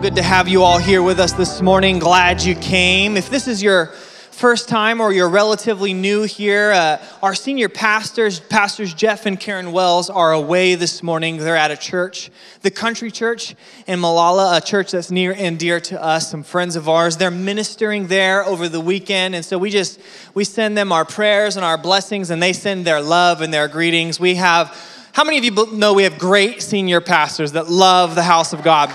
good to have you all here with us this morning. Glad you came. If this is your first time or you're relatively new here, uh, our senior pastors, Pastors Jeff and Karen Wells, are away this morning. They're at a church, the Country Church in Malala, a church that's near and dear to us, some friends of ours. They're ministering there over the weekend, and so we just we send them our prayers and our blessings, and they send their love and their greetings. We have. How many of you know we have great senior pastors that love the house of God?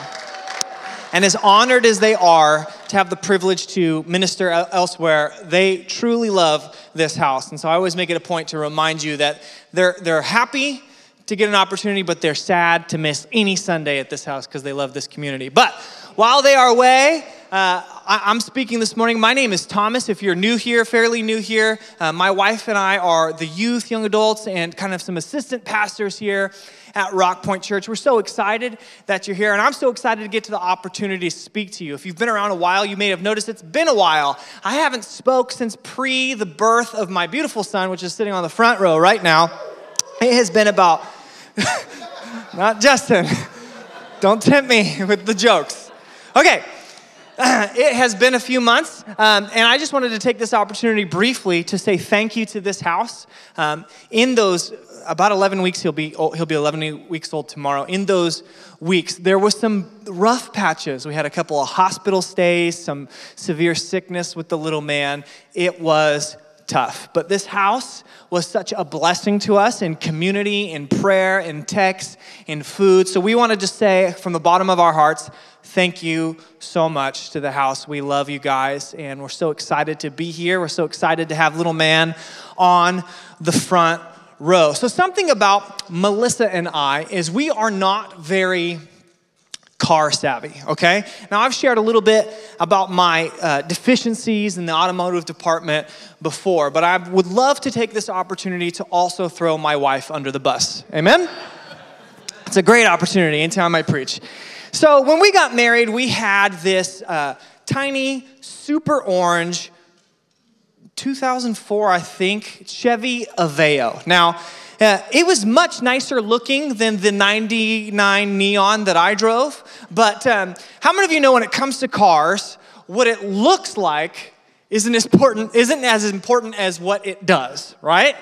And as honored as they are to have the privilege to minister elsewhere, they truly love this house. And so I always make it a point to remind you that they're, they're happy to get an opportunity, but they're sad to miss any Sunday at this house because they love this community. But while they are away, uh, I, am speaking this morning. My name is Thomas. If you're new here, fairly new here, uh, my wife and I are the youth, young adults, and kind of some assistant pastors here at RockPoint Church. We're so excited that you're here, and I'm so excited to get to the opportunity to speak to you. If you've been around a while, you may have noticed it's been a while. I haven't spoke since pre the birth of my beautiful son, which is sitting on the front row right now. It has been about, not Justin, don't tempt me with the jokes. Okay, it has been a few months, um, and I just wanted to take this opportunity briefly to say thank you to this house. Um, in those about 11 weeks, he'll be, oh, he'll be 11 weeks old tomorrow. In those weeks, there was some rough patches. We had a couple of hospital stays, some severe sickness with the little man. It was tough. But this house was such a blessing to us in community, in prayer, in text, in food. So we want to just say from the bottom of our hearts, thank you so much to the house. We love you guys, and we're so excited to be here. We're so excited to have little man on the front row. So, something about Melissa and I is we are not very car savvy, okay? Now, I've shared a little bit about my uh, deficiencies in the automotive department before, but I would love to take this opportunity to also throw my wife under the bus. Amen? It's a great opportunity anytime I preach. So, when we got married, we had this uh, tiny, super orange 2004, I think, Chevy Aveo. Now, uh, it was much nicer looking than the 99 Neon that I drove. But um, how many of you know when it comes to cars, what it looks like isn't, important, isn't as important as what it does, right?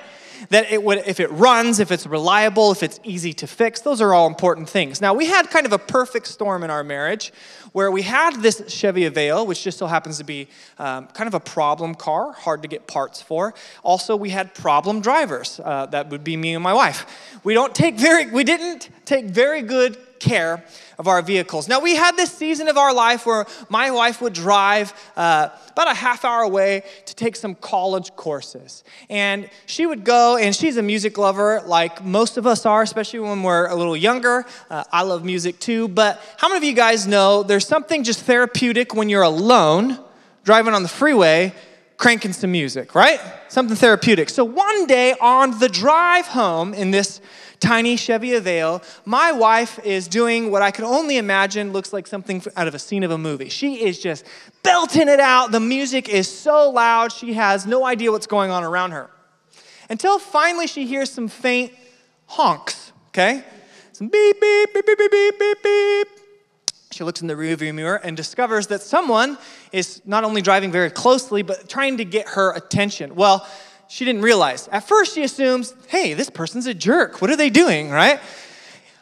That it would, if it runs, if it's reliable, if it's easy to fix, those are all important things. Now, we had kind of a perfect storm in our marriage where we had this Chevy Aveo, which just so happens to be um, kind of a problem car, hard to get parts for. Also, we had problem drivers. Uh, that would be me and my wife. We don't take very, we didn't take very good care of our vehicles. Now, we had this season of our life where my wife would drive uh, about a half hour away to take some college courses. And she would go, and she's a music lover like most of us are, especially when we're a little younger. Uh, I love music too. But how many of you guys know there's something just therapeutic when you're alone driving on the freeway? Cranking some music, right? Something therapeutic. So one day on the drive home in this tiny Chevy Aveo, my wife is doing what I can only imagine looks like something out of a scene of a movie. She is just belting it out. The music is so loud, she has no idea what's going on around her. Until finally she hears some faint honks, okay? Some beep, beep, beep, beep, beep, beep, beep, beep. She looks in the rearview mirror and discovers that someone is not only driving very closely, but trying to get her attention. Well, she didn't realize. At first, she assumes, hey, this person's a jerk. What are they doing, right?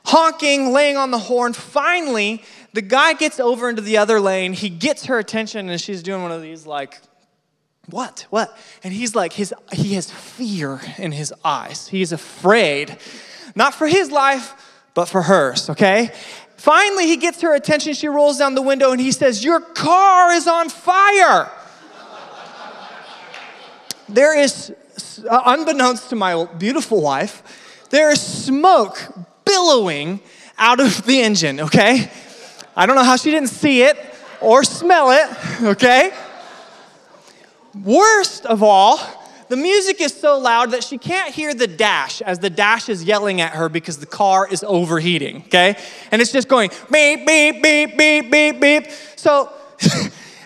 Honking, laying on the horn. Finally, the guy gets over into the other lane. He gets her attention, and she's doing one of these, like, what? What? And he's like, his, he has fear in his eyes. He's afraid, not for his life, but for hers, okay? Finally, he gets her attention. She rolls down the window and he says, Your car is on fire. there is uh, unbeknownst to my beautiful wife, there is smoke billowing out of the engine, okay? I don't know how she didn't see it or smell it, okay? Worst of all, the music is so loud that she can't hear the dash as the dash is yelling at her because the car is overheating, okay? And it's just going beep, beep, beep, beep, beep, beep. So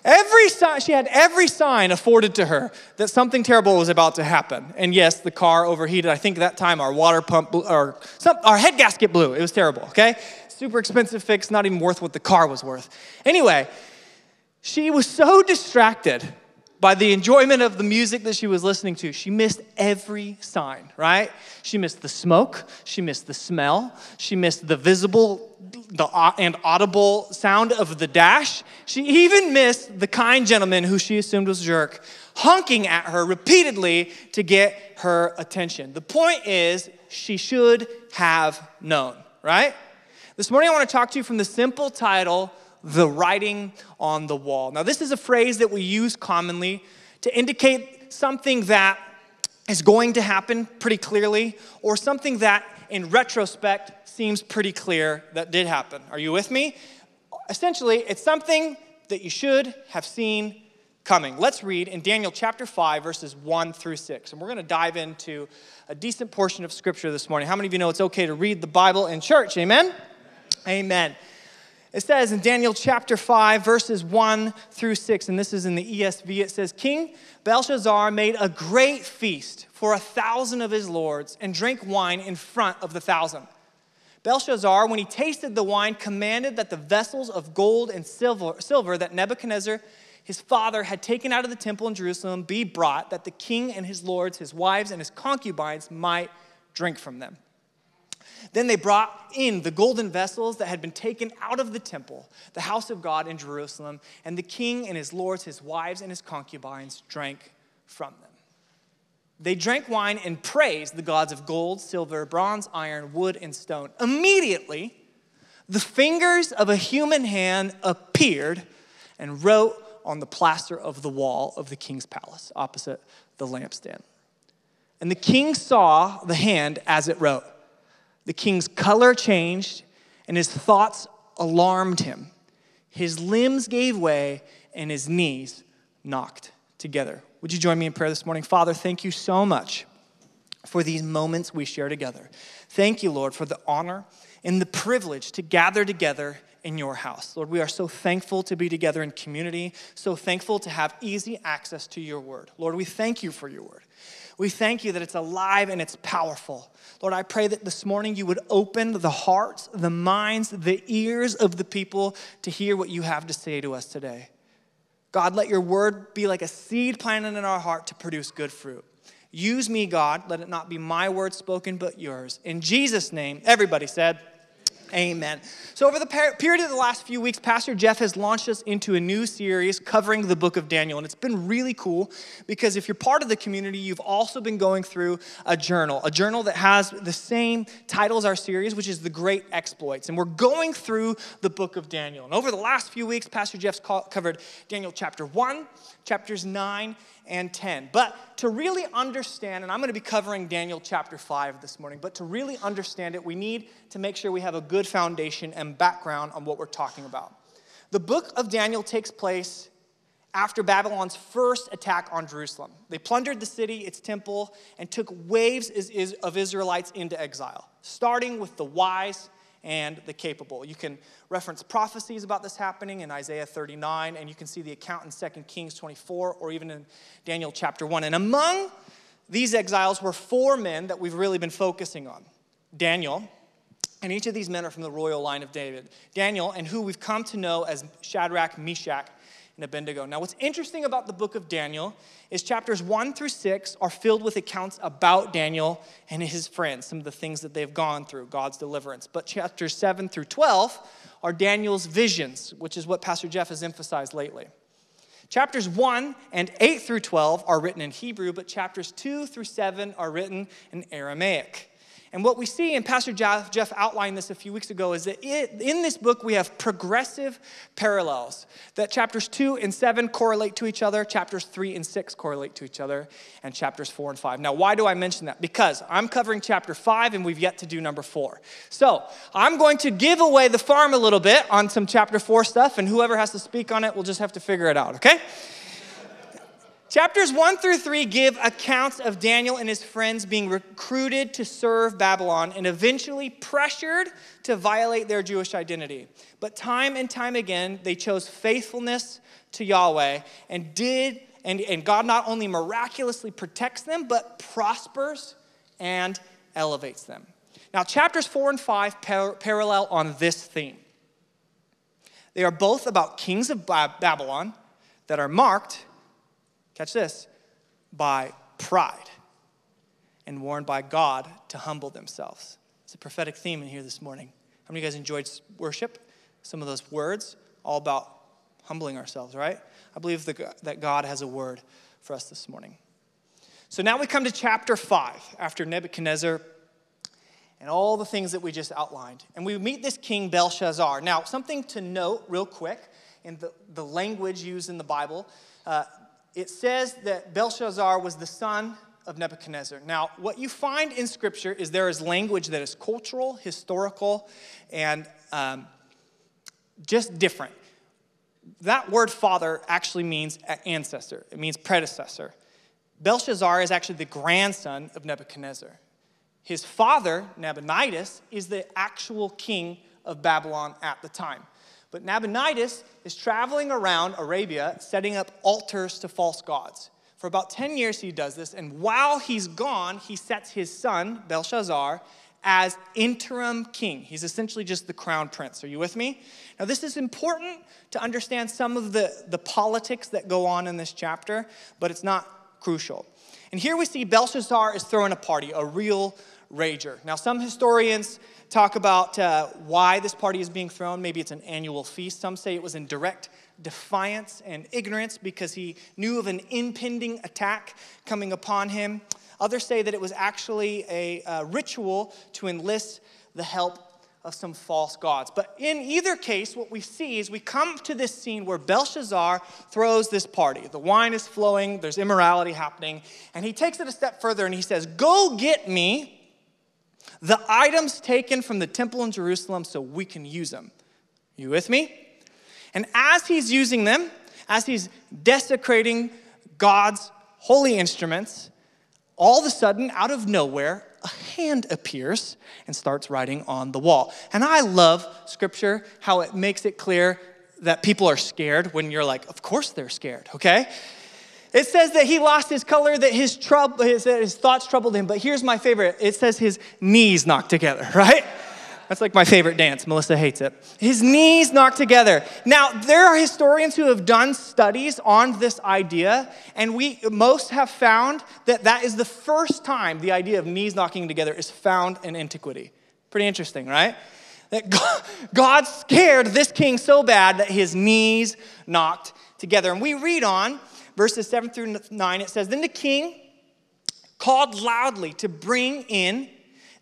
Every sign, she had every sign afforded to her that something terrible was about to happen. And yes, the car overheated. I think that time our water pump, blew, or some, our head gasket blew. It was terrible, okay? Super expensive fix, not even worth what the car was worth. Anyway, she was so distracted by the enjoyment of the music that she was listening to, she missed every sign, right? She missed the smoke, she missed the smell, she missed the visible the, and audible sound of the dash. She even missed the kind gentleman who she assumed was a jerk honking at her repeatedly to get her attention. The point is, she should have known, right? This morning I want to talk to you from the simple title the writing on the wall. Now, this is a phrase that we use commonly to indicate something that is going to happen pretty clearly, or something that in retrospect seems pretty clear that did happen. Are you with me? Essentially, it's something that you should have seen coming. Let's read in Daniel chapter 5, verses 1 through 6. And we're going to dive into a decent portion of scripture this morning. How many of you know it's okay to read the Bible in church? Amen? Amen. It says in Daniel chapter 5, verses 1 through 6, and this is in the ESV, it says, King Belshazzar made a great feast for a thousand of his lords and drank wine in front of the thousand. Belshazzar, when he tasted the wine, commanded that the vessels of gold and silver, silver that Nebuchadnezzar, his father, had taken out of the temple in Jerusalem be brought, that the king and his lords, his wives, and his concubines might drink from them. Then they brought in the golden vessels that had been taken out of the temple, the house of God in Jerusalem, and the king and his lords, his wives, and his concubines drank from them. They drank wine and praised the gods of gold, silver, bronze, iron, wood, and stone. Immediately, the fingers of a human hand appeared and wrote on the plaster of the wall of the king's palace opposite the lampstand. And the king saw the hand as it wrote. The king's color changed, and his thoughts alarmed him. His limbs gave way, and his knees knocked together. Would you join me in prayer this morning? Father, thank you so much for these moments we share together. Thank you, Lord, for the honor and the privilege to gather together in your house. Lord, we are so thankful to be together in community, so thankful to have easy access to your word. Lord, we thank you for your word. We thank you that it's alive and it's powerful. Lord, I pray that this morning you would open the hearts, the minds, the ears of the people to hear what you have to say to us today. God, let your word be like a seed planted in our heart to produce good fruit. Use me, God. Let it not be my word spoken, but yours. In Jesus' name, everybody said, Amen. So, over the period of the last few weeks, Pastor Jeff has launched us into a new series covering the book of Daniel. And it's been really cool because if you're part of the community, you've also been going through a journal, a journal that has the same title as our series, which is The Great Exploits. And we're going through the book of Daniel. And over the last few weeks, Pastor Jeff's covered Daniel chapter 1, chapters 9, and 10. But to really understand, and I'm going to be covering Daniel chapter 5 this morning, but to really understand it, we need to make sure we have a good foundation and background on what we're talking about. The book of Daniel takes place after Babylon's first attack on Jerusalem. They plundered the city, its temple, and took waves of Israelites into exile, starting with the wise and the capable. You can reference prophecies about this happening in Isaiah 39, and you can see the account in 2 Kings 24 or even in Daniel chapter 1. And among these exiles were four men that we've really been focusing on Daniel, and each of these men are from the royal line of David. Daniel, and who we've come to know as Shadrach, Meshach, and Abednego. Now, what's interesting about the book of Daniel is chapters 1 through 6 are filled with accounts about Daniel and his friends, some of the things that they've gone through, God's deliverance. But chapters 7 through 12 are Daniel's visions, which is what Pastor Jeff has emphasized lately. Chapters 1 and 8 through 12 are written in Hebrew, but chapters 2 through 7 are written in Aramaic. And what we see, and Pastor Jeff outlined this a few weeks ago, is that in this book we have progressive parallels. That chapters 2 and 7 correlate to each other, chapters 3 and 6 correlate to each other, and chapters 4 and 5. Now, why do I mention that? Because I'm covering chapter 5 and we've yet to do number 4. So I'm going to give away the farm a little bit on some chapter 4 stuff, and whoever has to speak on it will just have to figure it out, okay? Chapters 1 through 3 give accounts of Daniel and his friends being recruited to serve Babylon and eventually pressured to violate their Jewish identity. But time and time again, they chose faithfulness to Yahweh and did and, and God not only miraculously protects them, but prospers and elevates them. Now, chapters 4 and 5 par- parallel on this theme. They are both about kings of Babylon that are marked, catch this, by pride and warned by God to humble themselves. It's a prophetic theme in here this morning. How many of you guys enjoyed worship? Some of those words, all about humbling ourselves, right? I believe that God has a word for us this morning. So now we come to chapter 5 after Nebuchadnezzar and all the things that we just outlined. And we meet this king Belshazzar. Now, something to note real quick in the, the language used in the Bible, uh, it says that Belshazzar was the son of Nebuchadnezzar. Now, what you find in Scripture is there is language that is cultural, historical, and um, just different. That word father actually means ancestor, it means predecessor. Belshazzar is actually the grandson of Nebuchadnezzar. His father, Nabonidus, is the actual king of Babylon at the time. But Nabonidus is traveling around Arabia setting up altars to false gods. For about 10 years, he does this, and while he's gone, he sets his son, Belshazzar, as interim king. He's essentially just the crown prince. Are you with me? Now, this is important to understand some of the, the politics that go on in this chapter, but it's not crucial. And here we see Belshazzar is throwing a party, a real rager. Now, some historians talk about uh, why this party is being thrown. Maybe it's an annual feast. Some say it was in direct defiance and ignorance because he knew of an impending attack coming upon him. Others say that it was actually a, a ritual to enlist the help of some false gods. But in either case, what we see is we come to this scene where Belshazzar throws this party. The wine is flowing, there's immorality happening, and he takes it a step further and he says, Go get me the items taken from the temple in Jerusalem so we can use them. You with me? And as he's using them, as he's desecrating God's holy instruments, all of a sudden, out of nowhere, a hand appears and starts writing on the wall. And I love scripture, how it makes it clear that people are scared when you're like, of course they're scared, okay? It says that he lost his color, that his, his, his thoughts troubled him. But here's my favorite it says his knees knocked together, right? That's like my favorite dance. Melissa hates it. His knees knocked together. Now, there are historians who have done studies on this idea, and we most have found that that is the first time the idea of knees knocking together is found in antiquity. Pretty interesting, right? That God scared this king so bad that his knees knocked together. And we read on verses 7 through 9, it says, Then the king called loudly to bring in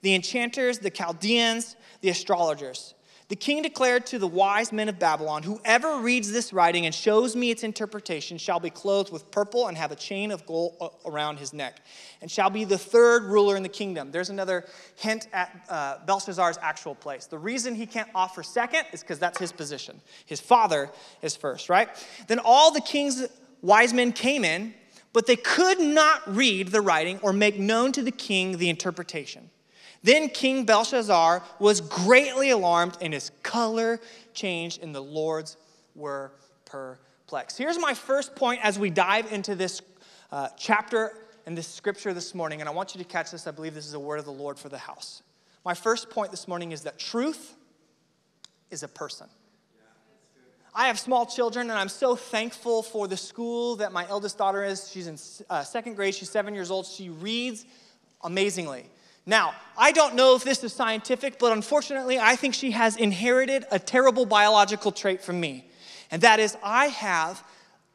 the enchanters, the Chaldeans, the astrologers. The king declared to the wise men of Babylon Whoever reads this writing and shows me its interpretation shall be clothed with purple and have a chain of gold around his neck, and shall be the third ruler in the kingdom. There's another hint at uh, Belshazzar's actual place. The reason he can't offer second is because that's his position. His father is first, right? Then all the king's wise men came in, but they could not read the writing or make known to the king the interpretation. Then King Belshazzar was greatly alarmed, and his color changed, and the lords were perplexed. Here's my first point as we dive into this uh, chapter and this scripture this morning, and I want you to catch this. I believe this is a word of the Lord for the house. My first point this morning is that truth is a person. I have small children, and I'm so thankful for the school that my eldest daughter is. She's in uh, second grade, she's seven years old. She reads amazingly. Now, I don't know if this is scientific, but unfortunately, I think she has inherited a terrible biological trait from me, and that is I have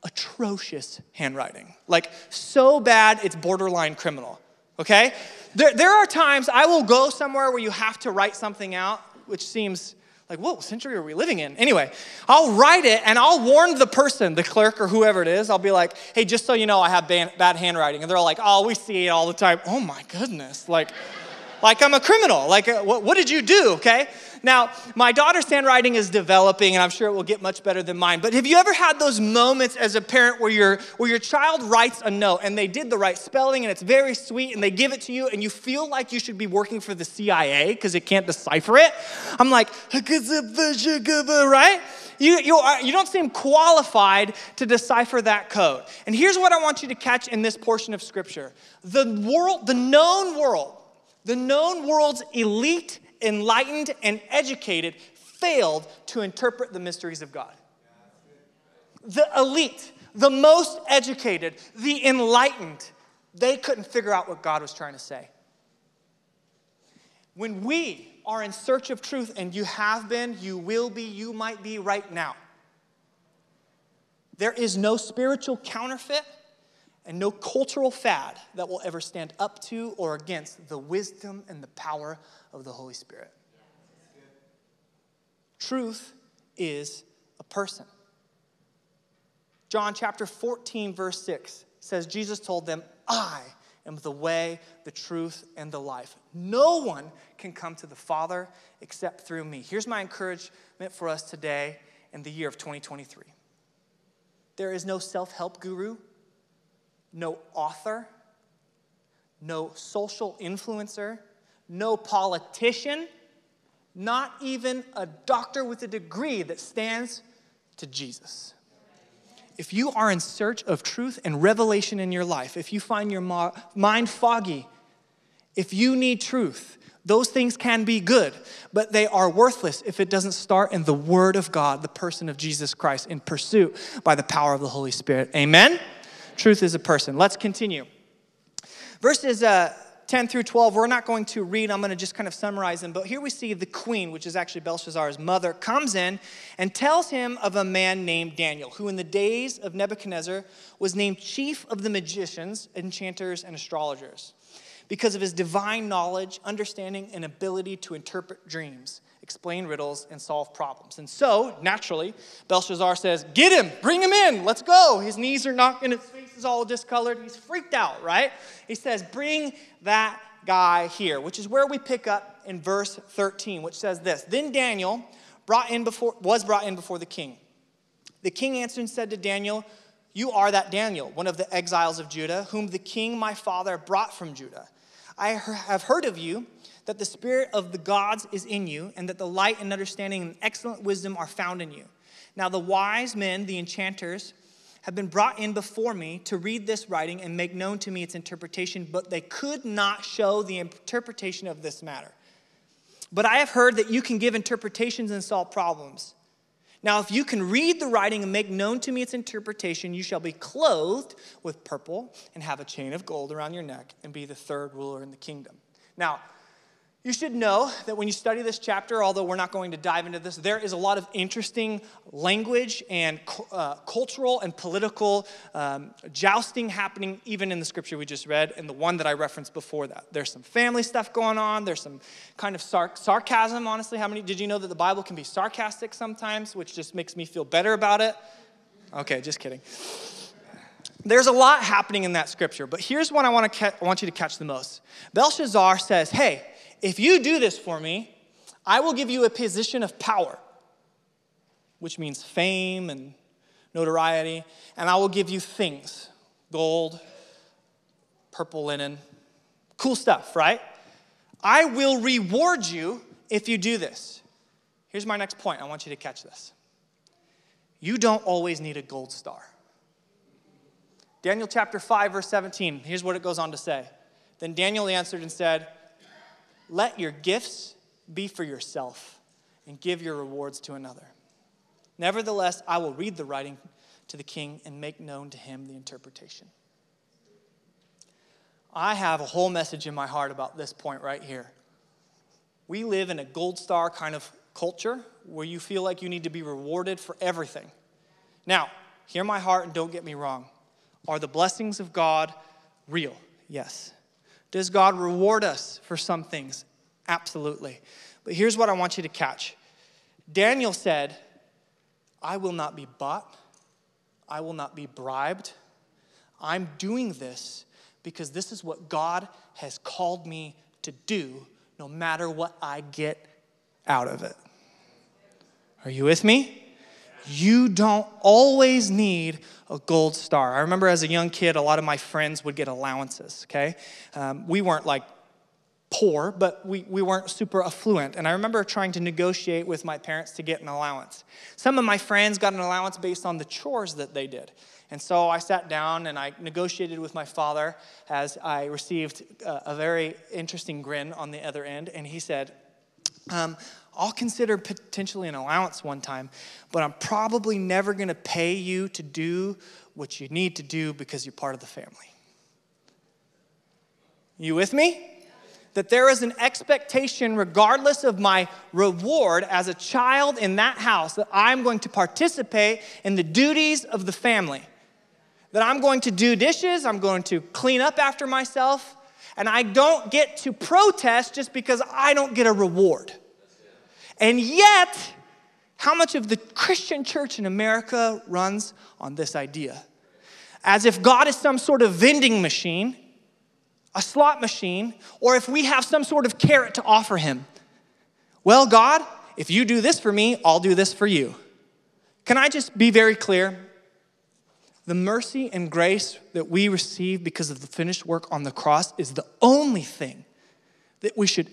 atrocious handwriting. Like, so bad, it's borderline criminal, okay? There, there are times I will go somewhere where you have to write something out, which seems like, what century are we living in? Anyway, I'll write it and I'll warn the person, the clerk or whoever it is. I'll be like, hey, just so you know, I have bad handwriting. And they're all like, oh, we see it all the time. Oh my goodness. Like, like I'm a criminal. Like, uh, what, what did you do? Okay. Now, my daughter's handwriting is developing, and I'm sure it will get much better than mine. But have you ever had those moments as a parent where, your where your child writes a note and they did the right spelling and it's very sweet and they give it to you and you feel like you should be working for the CIA because it can't decipher it? I'm like, right? You, you, are, you don't seem qualified to decipher that code. And here's what I want you to catch in this portion of Scripture the world, the known world, the known world's elite, enlightened, and educated failed to interpret the mysteries of God. The elite, the most educated, the enlightened, they couldn't figure out what God was trying to say. When we are in search of truth, and you have been, you will be, you might be right now, there is no spiritual counterfeit and no cultural fad that will ever stand up to or against the wisdom and the power of the Holy Spirit. Truth is a person. John chapter 14, verse 6 says, Jesus told them, I am the way, the truth, and the life. No one can come to the Father except through me. Here's my encouragement for us today in the year of 2023 there is no self help guru no author, no social influencer, no politician, not even a doctor with a degree that stands to Jesus. If you are in search of truth and revelation in your life, if you find your mind foggy, if you need truth, those things can be good, but they are worthless if it doesn't start in the Word of God, the person of Jesus Christ, in pursuit by the power of the Holy Spirit. Amen? Truth is a person. Let's continue. Verses uh, 10 through 12, we're not going to read, I'm going to just kind of summarize them. But here we see the queen, which is actually Belshazzar's mother, comes in and tells him of a man named Daniel, who in the days of Nebuchadnezzar was named chief of the magicians, enchanters, and astrologers because of his divine knowledge, understanding, and ability to interpret dreams explain riddles, and solve problems. And so, naturally, Belshazzar says, Get him, bring him in, let's go. His knees are knocking, his face is all discolored, he's freaked out, right? He says, Bring that guy here, which is where we pick up in verse 13, which says this Then Daniel brought in before, was brought in before the king. The king answered and said to Daniel, You are that Daniel, one of the exiles of Judah, whom the king my father brought from Judah. I have heard of you that the spirit of the gods is in you, and that the light and understanding and excellent wisdom are found in you. Now, the wise men, the enchanters, have been brought in before me to read this writing and make known to me its interpretation, but they could not show the interpretation of this matter. But I have heard that you can give interpretations and solve problems. Now, if you can read the writing and make known to me its interpretation, you shall be clothed with purple and have a chain of gold around your neck and be the third ruler in the kingdom. Now, you should know that when you study this chapter, although we're not going to dive into this, there is a lot of interesting language and uh, cultural and political um, jousting happening even in the scripture we just read and the one that I referenced before that. There's some family stuff going on, there's some kind of sar- sarcasm, honestly. How many did you know that the Bible can be sarcastic sometimes, which just makes me feel better about it? Okay, just kidding. There's a lot happening in that scripture, but here's what I want, to ca- I want you to catch the most. Belshazzar says, Hey, if you do this for me, I will give you a position of power, which means fame and notoriety, and I will give you things gold, purple linen, cool stuff, right? I will reward you if you do this. Here's my next point. I want you to catch this. You don't always need a gold star. Daniel chapter 5, verse 17, here's what it goes on to say. Then Daniel answered and said, let your gifts be for yourself and give your rewards to another. Nevertheless, I will read the writing to the king and make known to him the interpretation. I have a whole message in my heart about this point right here. We live in a gold star kind of culture where you feel like you need to be rewarded for everything. Now, hear my heart and don't get me wrong. Are the blessings of God real? Yes. Does God reward us for some things? Absolutely. But here's what I want you to catch Daniel said, I will not be bought, I will not be bribed. I'm doing this because this is what God has called me to do no matter what I get out of it. Are you with me? You don't always need a gold star. I remember as a young kid, a lot of my friends would get allowances, okay? Um, we weren't like poor, but we, we weren't super affluent. And I remember trying to negotiate with my parents to get an allowance. Some of my friends got an allowance based on the chores that they did. And so I sat down and I negotiated with my father as I received a, a very interesting grin on the other end. And he said, um, I'll consider potentially an allowance one time, but I'm probably never going to pay you to do what you need to do because you're part of the family. You with me? That there is an expectation, regardless of my reward as a child in that house, that I'm going to participate in the duties of the family that I'm going to do dishes, I'm going to clean up after myself, and I don't get to protest just because I don't get a reward. And yet, how much of the Christian church in America runs on this idea? As if God is some sort of vending machine, a slot machine, or if we have some sort of carrot to offer Him. Well, God, if you do this for me, I'll do this for you. Can I just be very clear? The mercy and grace that we receive because of the finished work on the cross is the only thing that we should,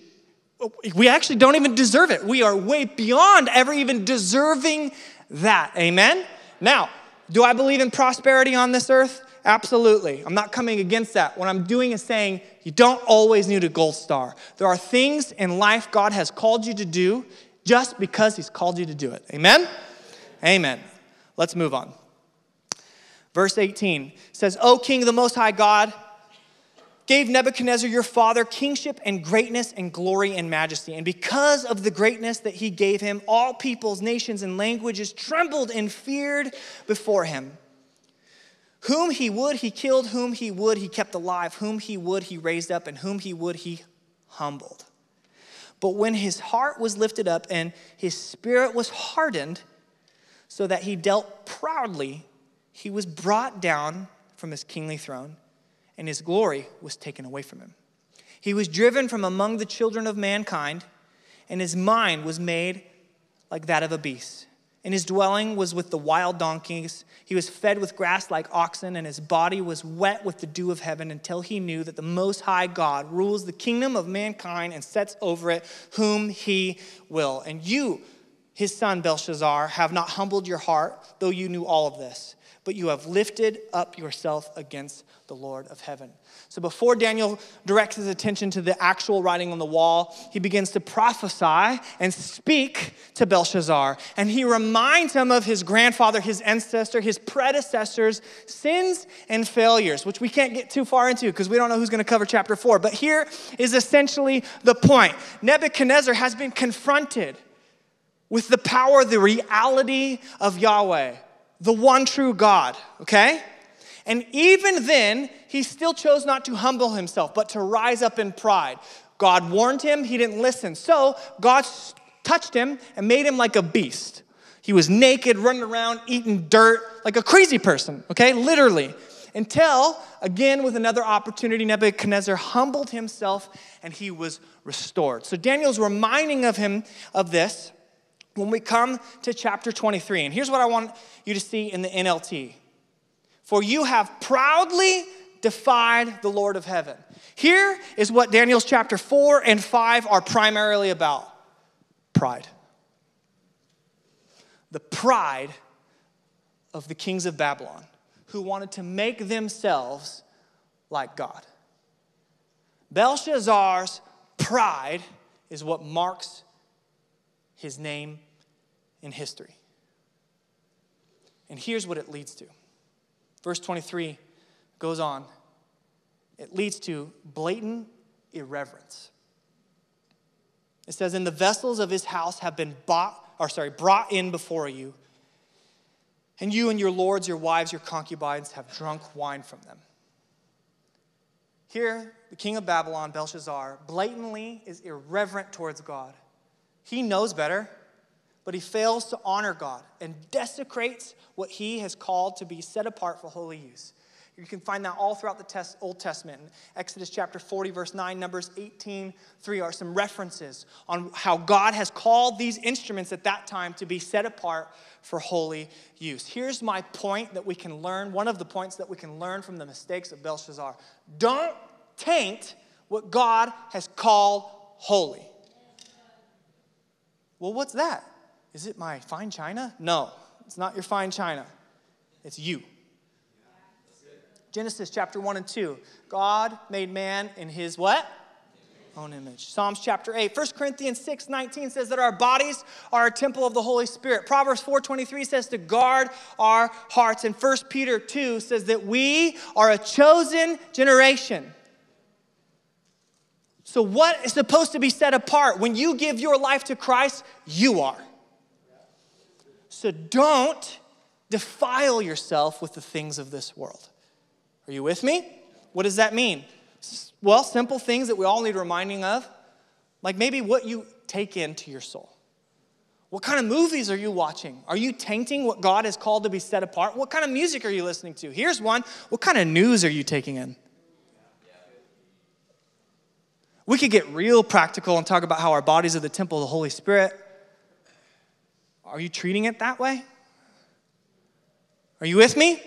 we actually don't even deserve it. We are way beyond ever even deserving that. Amen? Now, do I believe in prosperity on this earth? Absolutely. I'm not coming against that. What I'm doing is saying you don't always need a gold star. There are things in life God has called you to do just because He's called you to do it. Amen? Amen. Let's move on. Verse 18 says, O King, the Most High God, gave Nebuchadnezzar your father kingship and greatness and glory and majesty. And because of the greatness that he gave him, all peoples, nations, and languages trembled and feared before him. Whom he would, he killed. Whom he would, he kept alive. Whom he would, he raised up. And whom he would, he humbled. But when his heart was lifted up and his spirit was hardened, so that he dealt proudly he was brought down from his kingly throne, and his glory was taken away from him. He was driven from among the children of mankind, and his mind was made like that of a beast. And his dwelling was with the wild donkeys. He was fed with grass like oxen, and his body was wet with the dew of heaven until he knew that the Most High God rules the kingdom of mankind and sets over it whom he will. And you, his son Belshazzar, have not humbled your heart, though you knew all of this but you have lifted up yourself against the Lord of heaven. So before Daniel directs his attention to the actual writing on the wall, he begins to prophesy and speak to Belshazzar. And he reminds him of his grandfather, his ancestor, his predecessors' sins and failures, which we can't get too far into because we don't know who's going to cover chapter four. But here is essentially the point Nebuchadnezzar has been confronted with the power, the reality of Yahweh the one true God, okay? And even then, he still chose not to humble himself, but to rise up in pride. God warned him, he didn't listen. So God touched him and made him like a beast. He was naked, running around, eating dirt, like a crazy person, okay? Literally. Until, again, with another opportunity, Nebuchadnezzar humbled himself and he was restored. So Daniel's reminding of him of this when we come to chapter 23. And here's what I want you to see in the NLT For you have proudly defied the Lord of heaven. Here is what Daniel's chapter 4 and 5 are primarily about pride. The pride of the kings of Babylon who wanted to make themselves like God. Belshazzar's pride is what marks his name in history. And here's what it leads to. Verse 23 goes on. It leads to blatant irreverence. It says, And the vessels of his house have been bought, or sorry, brought in before you, and you and your lords, your wives, your concubines have drunk wine from them. Here, the king of Babylon, Belshazzar, blatantly is irreverent towards God. He knows better but he fails to honor God and desecrates what he has called to be set apart for holy use. You can find that all throughout the test, Old Testament. Exodus chapter 40, verse 9, Numbers 18, 3 are some references on how God has called these instruments at that time to be set apart for holy use. Here's my point that we can learn, one of the points that we can learn from the mistakes of Belshazzar. Don't taint what God has called holy. Well, what's that? Is it my fine china? No, it's not your fine china. It's you. Genesis chapter 1 and 2. God made man in his what? Own image. Psalms chapter 8. 1 Corinthians 6 19 says that our bodies are a temple of the Holy Spirit. Proverbs 4 23 says to guard our hearts. And 1 Peter 2 says that we are a chosen generation. So, what is supposed to be set apart? When you give your life to Christ, you are. So, don't defile yourself with the things of this world. Are you with me? What does that mean? Well, simple things that we all need reminding of, like maybe what you take into your soul. What kind of movies are you watching? Are you tainting what God has called to be set apart? What kind of music are you listening to? Here's one What kind of news are you taking in? We could get real practical and talk about how our bodies are the temple of the Holy Spirit. Are you treating it that way? Are you with me?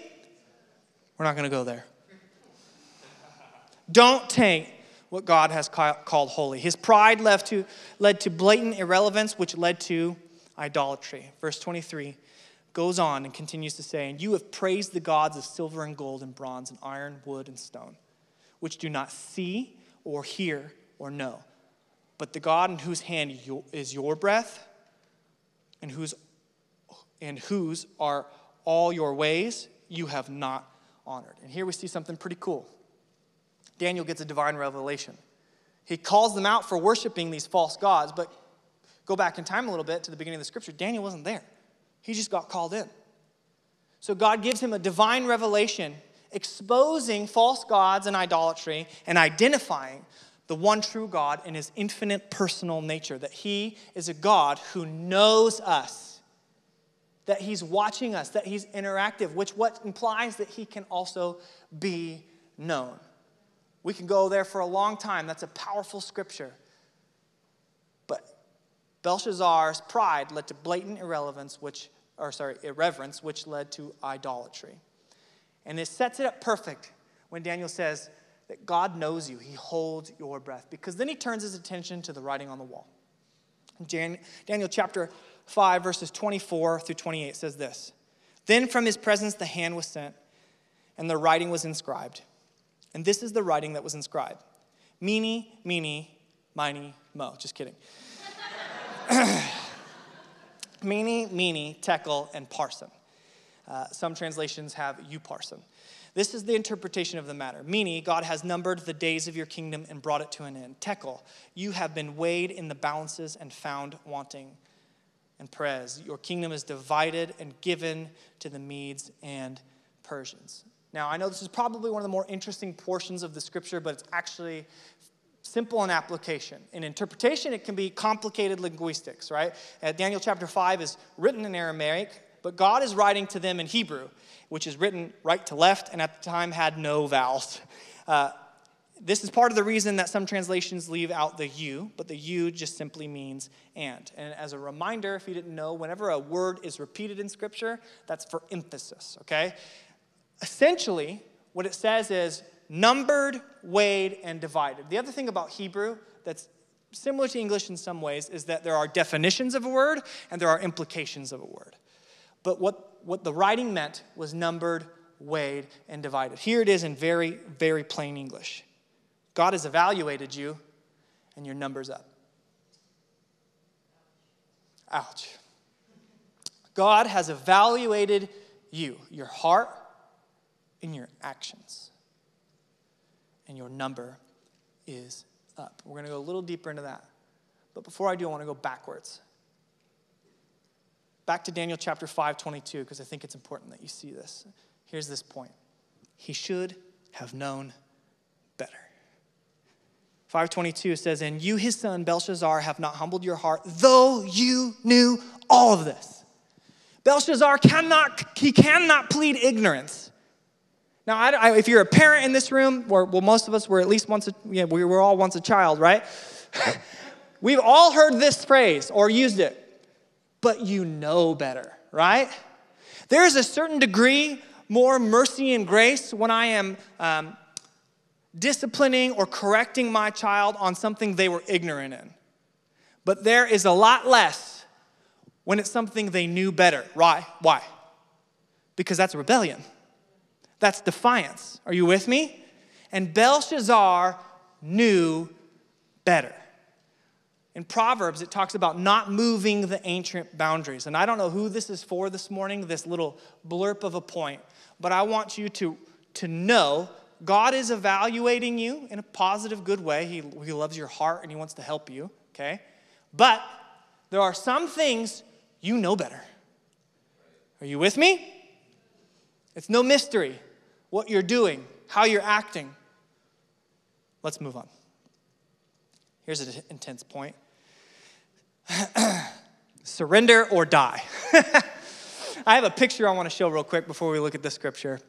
We're not going to go there. Don't taint what God has called holy. His pride led to, led to blatant irrelevance, which led to idolatry. Verse 23 goes on and continues to say, And you have praised the gods of silver and gold and bronze and iron, wood, and stone, which do not see or hear or know. But the God in whose hand is your breath and whose, and whose are all your ways, you have not honored. And here we see something pretty cool. Daniel gets a divine revelation. He calls them out for worshiping these false gods, but go back in time a little bit to the beginning of the scripture. Daniel wasn't there, he just got called in. So God gives him a divine revelation exposing false gods and idolatry and identifying the one true God in his infinite personal nature, that he is a God who knows us, that he's watching us, that he's interactive, which what implies that he can also be known. We can go there for a long time. That's a powerful scripture. But Belshazzar's pride led to blatant irrelevance, which, or sorry, irreverence, which led to idolatry. And it sets it up perfect when Daniel says that God knows you, He holds your breath, because then he turns his attention to the writing on the wall. Daniel chapter 5, verses 24 through 28 says this Then from his presence the hand was sent, and the writing was inscribed. And this is the writing that was inscribed Meeny, meeny, miny, mo. Just kidding. mene, mene, tekel, and parsin. Uh, some translations have upharsin. This is the interpretation of the matter. Mene, God has numbered the days of your kingdom and brought it to an end. Tekel, you have been weighed in the balances and found wanting. And Peres, your kingdom is divided and given to the Medes and Persians. Now, I know this is probably one of the more interesting portions of the scripture, but it's actually simple in application. In interpretation, it can be complicated linguistics, right? Uh, Daniel chapter 5 is written in Aramaic, but God is writing to them in Hebrew, which is written right to left and at the time had no vowels. Uh, this is part of the reason that some translations leave out the you, but the you just simply means and. And as a reminder, if you didn't know, whenever a word is repeated in Scripture, that's for emphasis, okay? essentially, what it says is numbered, weighed, and divided. The other thing about Hebrew that's similar to English in some ways is that there are definitions of a word and there are implications of a word. But what, what the writing meant was numbered, weighed, and divided. Here it is in very, very plain English God has evaluated you, and your number's up. Ouch. God has evaluated you, your heart, and your actions. And your number is up. We're going to go a little deeper into that. But before I do, I want to go backwards. Back to Daniel chapter 5, 22, because I think it's important that you see this. Here's this point He should have known better. 522 says, And you, his son Belshazzar, have not humbled your heart, though you knew all of this. Belshazzar cannot, he cannot plead ignorance. Now, I, I, if you're a parent in this room, or well, most of us were at least once, a, yeah, we were all once a child, right? We've all heard this phrase or used it, but you know better, right? There is a certain degree more mercy and grace when I am um, disciplining or correcting my child on something they were ignorant in. But there is a lot less when it's something they knew better. Why? Why? Because that's rebellion. That's defiance. Are you with me? And Belshazzar knew better. In Proverbs, it talks about not moving the ancient boundaries. And I don't know who this is for this morning, this little blurb of a point, but I want you to, to know God is evaluating you in a positive, good way. He, he loves your heart and He wants to help you, okay? But there are some things you know better. Are you with me? It's no mystery what you're doing, how you're acting. Let's move on. Here's an intense point surrender or die. I have a picture I want to show real quick before we look at the scripture.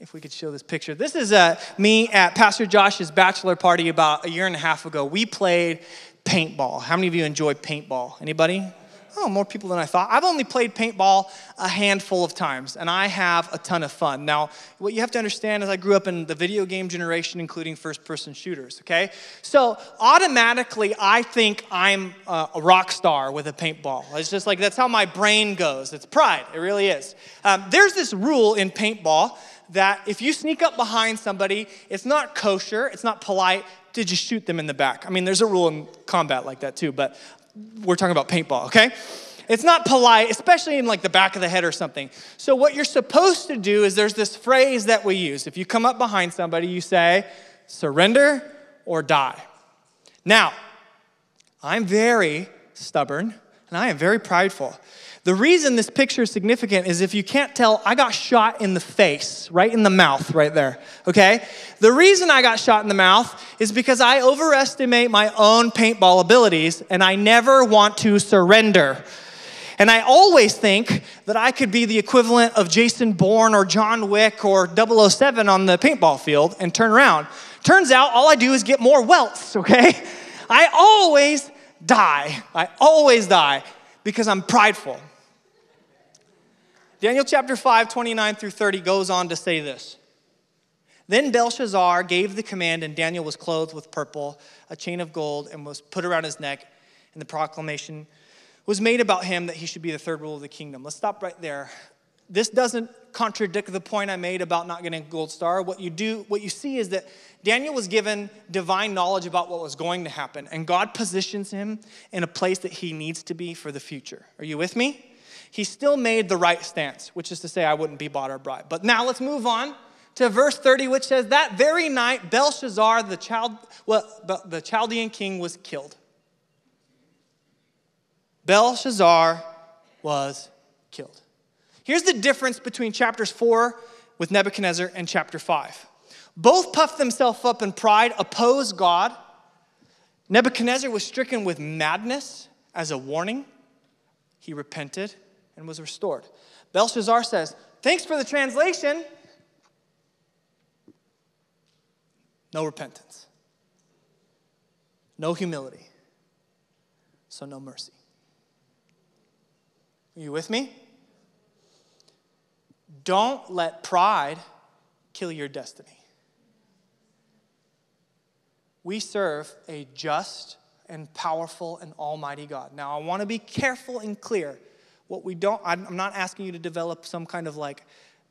If we could show this picture. This is uh, me at Pastor Josh's bachelor party about a year and a half ago. We played paintball. How many of you enjoy paintball? Anybody? Oh, more people than I thought. I've only played paintball a handful of times, and I have a ton of fun. Now, what you have to understand is I grew up in the video game generation, including first person shooters, okay? So automatically, I think I'm a rock star with a paintball. It's just like that's how my brain goes. It's pride, it really is. Um, there's this rule in paintball that if you sneak up behind somebody, it's not kosher, it's not polite to just shoot them in the back. I mean, there's a rule in combat like that too, but we're talking about paintball, okay? It's not polite, especially in like the back of the head or something. So, what you're supposed to do is there's this phrase that we use. If you come up behind somebody, you say, surrender or die. Now, I'm very stubborn and I am very prideful. The reason this picture is significant is if you can't tell, I got shot in the face, right in the mouth, right there, okay? The reason I got shot in the mouth is because I overestimate my own paintball abilities and I never want to surrender. And I always think that I could be the equivalent of Jason Bourne or John Wick or 007 on the paintball field and turn around. Turns out all I do is get more welts, okay? I always die. I always die because I'm prideful. Daniel chapter 5, 29 through 30 goes on to say this. Then Belshazzar gave the command, and Daniel was clothed with purple, a chain of gold, and was put around his neck. And the proclamation was made about him that he should be the third ruler of the kingdom. Let's stop right there. This doesn't contradict the point I made about not getting a gold star. What you do, what you see is that Daniel was given divine knowledge about what was going to happen, and God positions him in a place that he needs to be for the future. Are you with me? He still made the right stance, which is to say, I wouldn't be bought or bribed. But now let's move on to verse 30, which says, That very night, Belshazzar, the, child, well, the Chaldean king, was killed. Belshazzar was killed. Here's the difference between chapters 4 with Nebuchadnezzar and chapter 5. Both puffed themselves up in pride, opposed God. Nebuchadnezzar was stricken with madness as a warning. He repented and was restored. Belshazzar says, Thanks for the translation. No repentance, no humility, so no mercy. Are you with me? Don't let pride kill your destiny. We serve a just and powerful and almighty God. Now, I want to be careful and clear what we don't, I'm not asking you to develop some kind of like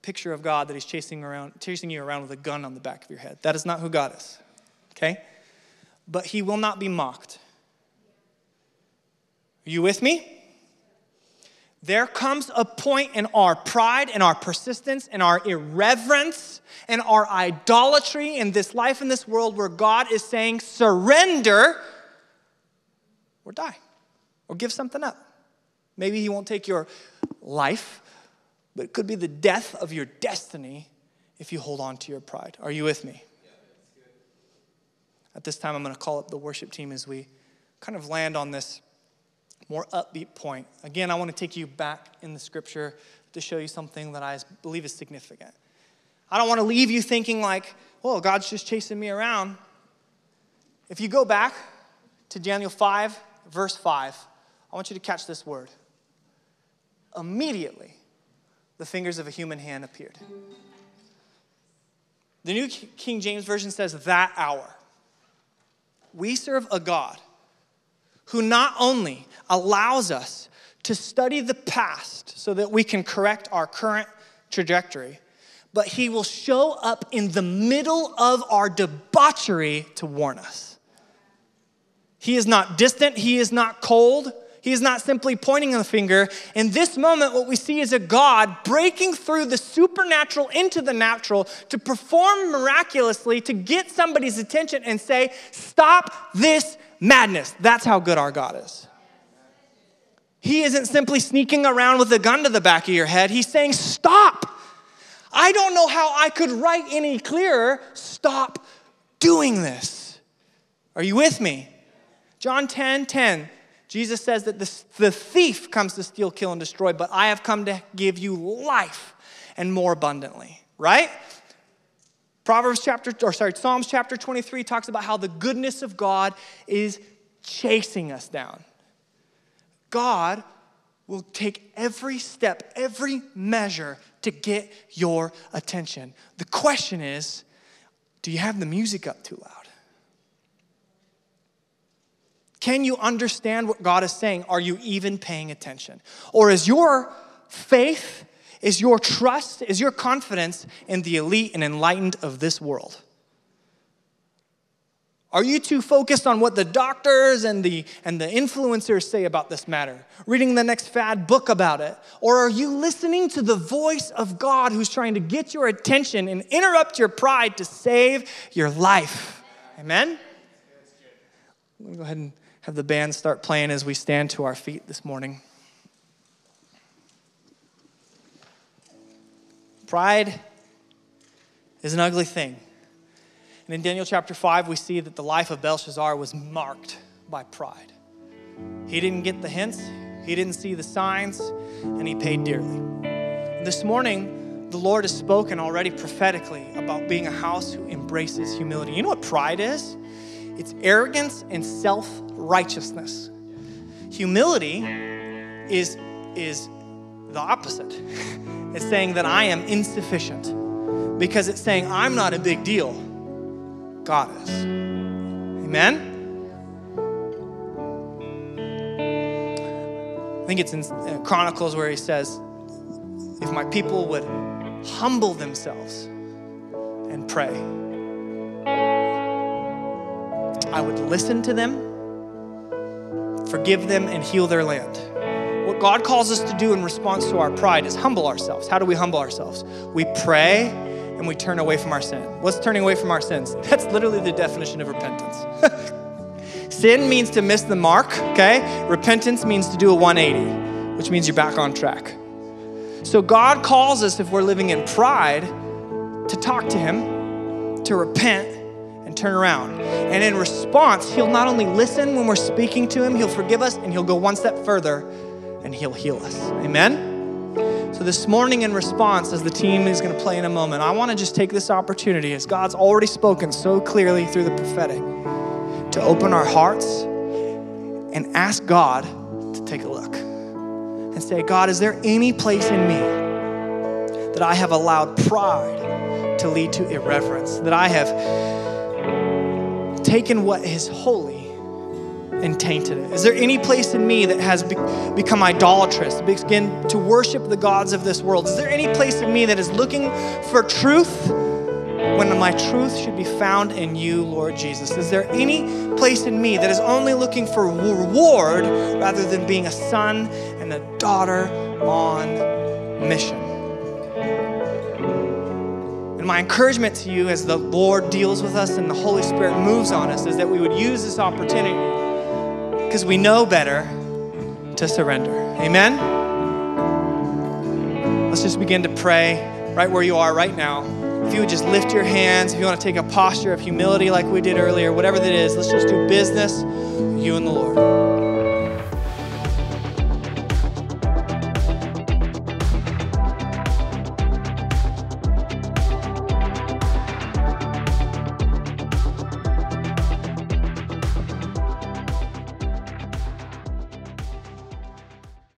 picture of God that He's chasing around, chasing you around with a gun on the back of your head. That is not who God is. Okay? But He will not be mocked. Are you with me? There comes a point in our pride and our persistence and our irreverence and our idolatry in this life in this world where God is saying, surrender or die or give something up. Maybe He won't take your life, but it could be the death of your destiny if you hold on to your pride. Are you with me? At this time, I'm going to call up the worship team as we kind of land on this more upbeat point. Again, I want to take you back in the scripture to show you something that I believe is significant. I don't want to leave you thinking like, well, God's just chasing me around. If you go back to Daniel 5, verse 5, I want you to catch this word. Immediately, the fingers of a human hand appeared. The New King James Version says, that hour. We serve a God who not only allows us to study the past so that we can correct our current trajectory, but he will show up in the middle of our debauchery to warn us. He is not distant, he is not cold. He is not simply pointing the finger. In this moment, what we see is a God breaking through the supernatural into the natural to perform miraculously to get somebody's attention and say, Stop this madness. That's how good our God is. He isn't simply sneaking around with a gun to the back of your head. He's saying, Stop. I don't know how I could write any clearer. Stop doing this. Are you with me? John 10 10. Jesus says that the, the thief comes to steal, kill, and destroy, but I have come to give you life and more abundantly, right? Proverbs chapter, or sorry, Psalms chapter 23 talks about how the goodness of God is chasing us down. God will take every step, every measure to get your attention. The question is do you have the music up too loud? Can you understand what God is saying? Are you even paying attention? Or is your faith, is your trust, is your confidence in the elite and enlightened of this world? Are you too focused on what the doctors and the, and the influencers say about this matter? Reading the next fad book about it? Or are you listening to the voice of God who's trying to get your attention and interrupt your pride to save your life? Amen? Let me go ahead and have the band start playing as we stand to our feet this morning. Pride is an ugly thing. And in Daniel chapter 5, we see that the life of Belshazzar was marked by pride. He didn't get the hints, he didn't see the signs, and he paid dearly. This morning, the Lord has spoken already prophetically about being a house who embraces humility. You know what pride is? It's arrogance and self righteousness. Humility is, is the opposite. It's saying that I am insufficient because it's saying I'm not a big deal. God is. Amen? I think it's in uh, Chronicles where he says, If my people would humble themselves and pray, I would listen to them, forgive them, and heal their land. What God calls us to do in response to our pride is humble ourselves. How do we humble ourselves? We pray and we turn away from our sin. What's turning away from our sins? That's literally the definition of repentance. sin means to miss the mark, okay? Repentance means to do a 180, which means you're back on track. So God calls us, if we're living in pride, to talk to Him, to repent, turn around. And in response, He'll not only listen when we're speaking to Him, He'll forgive us, and He'll go one step further and He'll heal us. Amen? So, this morning, in response, as the team is going to play in a moment, I want to just take this opportunity, as God's already spoken so clearly through the prophetic, to open our hearts and ask God to take a look and say, God, is there any place in me that I have allowed pride to lead to irreverence, that I have taken what is holy and tainted it? Is there any place in me that has be- become idolatrous, begin to worship the gods of this world? Is there any place in me that is looking for truth when my truth should be found in you, Lord Jesus? Is there any place in me that is only looking for reward rather than being a son and a daughter on mission? My encouragement to you as the Lord deals with us and the Holy Spirit moves on us is that we would use this opportunity because we know better to surrender. Amen? Let's just begin to pray right where you are right now. If you would just lift your hands, if you want to take a posture of humility like we did earlier, whatever that is, let's just do business, you and the Lord.